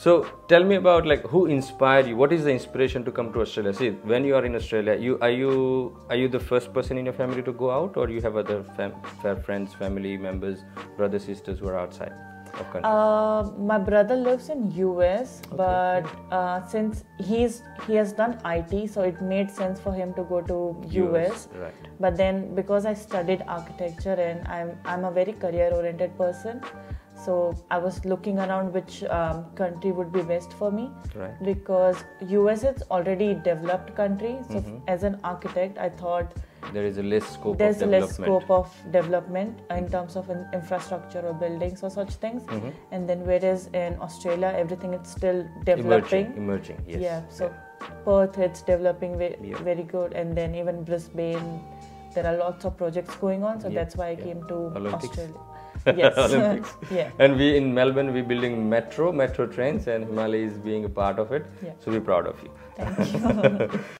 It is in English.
So tell me about like who inspired you. What is the inspiration to come to Australia? See, when you are in Australia, you are you are you the first person in your family to go out, or you have other fam- friends, family members, brothers, sisters who are outside country? Uh, my brother lives in US, but uh, since he's he has done IT, so it made sense for him to go to US. right? But then because I studied architecture and I'm I'm a very career oriented person, so I was looking around which um, country would be best for me. Right. Because US is already a developed country, so as an architect, I thought There is a less scope there's of less development. scope of development in terms of in- infrastructure or buildings or such things. Mm-hmm. And then whereas in Australia, everything is still developing. emerging. Yes. Yeah, so Perth it's developing ve- Yeah. very good, and then even Brisbane, there are lots of projects going on. So Yeah, that's why I yeah. came to Olympics. Australia. Yes, Olympics. yeah. And we in Melbourne, we're building metro, metro trains, and Himali is being a part of it. Yeah. So we're proud of you. Thank you.